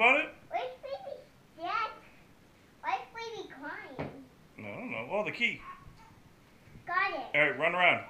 about it? Where's baby Dad? Why is baby crying? No, I don't know. Oh, the key. Got it. All right, run around.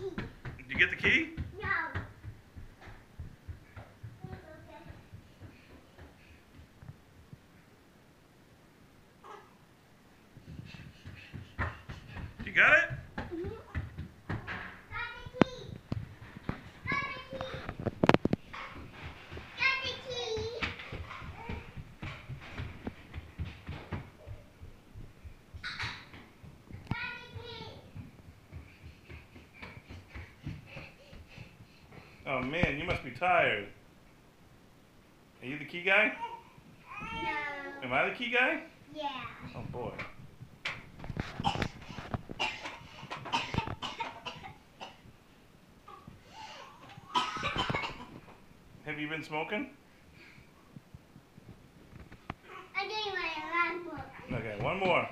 Did you get the key? No. You got it? Oh man, you must be tired. Are you the key guy? No. Am I the key guy? Yeah. Oh boy. Have you been smoking? I'm doing my. Okay, one more.